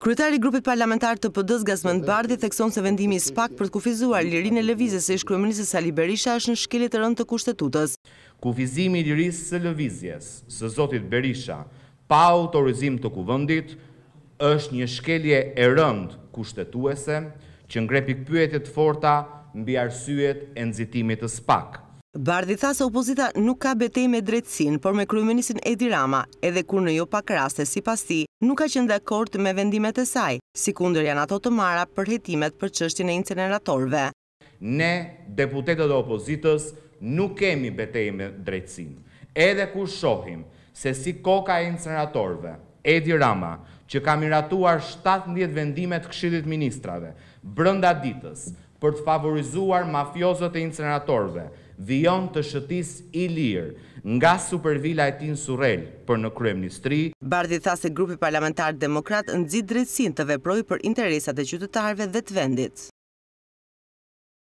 Kryetari i Grupit Parlamentar të PD-së, Gazmend Bardhi, thekson se vendimi i SPAK për të kufizuar lirinë e lëvizjes së ish-kryeministrit Sali Berisha është në shkelje të rëndë të Kushtetutës. Kufizimi i lirisë së lëvizjes së zotit Berisha pa autorizim të Kuvendit është një shkelje e rëndë kushtetuese që ngre pikëpyetje të forta mbi arsyet e nxitimit të SPAK. Bardhi tha se opozita nuk ka betejë me drejtësinë, por me kryeministrin Edi Rama, edhe kur në jo pak raste, sipas tij, nuk ka qenë dakord me vendimet e saj, sikundër janë ato të marra për hetimet për çështjen e inceneratorëve. Ne, deputetët e opozitës, nuk kemi betejë me drejtësinë. Edhe kur shohim se si koka e inceneratorëve, Edi Rama, që ka miratuar shtatëmbëdhjetë vendime të Këshillit të Ministrave, brenda ditës, për të favorizuar mafiozët e inceneratorëve, vijon të shëtisë i lirë nga supervila e tij në Surrel për në Kryeministri. Bardhi tha se Grupi Parlamentar Demokrat nxit drejtësinë të veprojë për interesat e qytetarëve dhe të vendit.